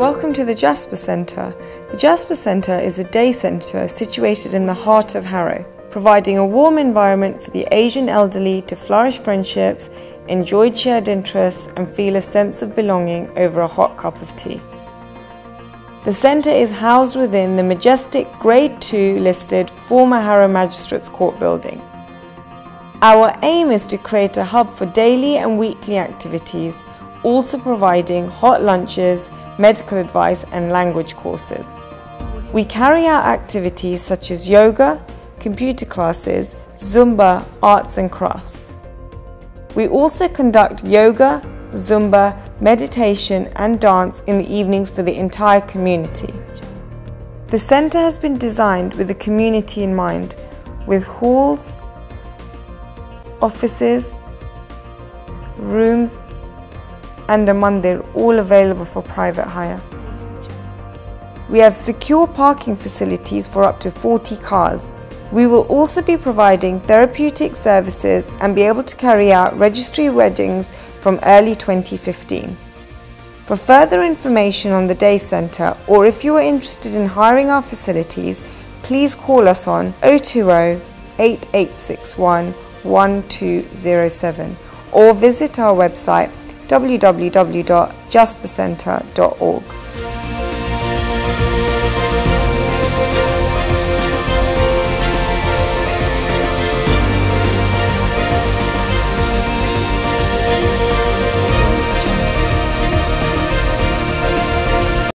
Welcome to the Jaspar Centre. The Jaspar Centre is a day centre situated in the heart of Harrow, providing a warm environment for the Asian elderly to flourish friendships, enjoy shared interests, and feel a sense of belonging over a hot cup of tea. The centre is housed within the majestic Grade 2 listed former Harrow Magistrates Court building. Our aim is to create a hub for daily and weekly activities, also providing hot lunches, medical advice, and language courses. We carry out activities such as yoga, computer classes, Zumba, arts and crafts. We also conduct yoga, Zumba, meditation, and dance in the evenings for the entire community. The centre has been designed with the community in mind, with halls, offices, rooms, and a mandir all available for private hire. We have secure parking facilities for up to 40 cars. We will also be providing therapeutic services and be able to carry out registry weddings from early 2015. For further information on the day centre or if you are interested in hiring our facilities, please call us on 020 8861 1207 or visit our website www.jaspercentre.org.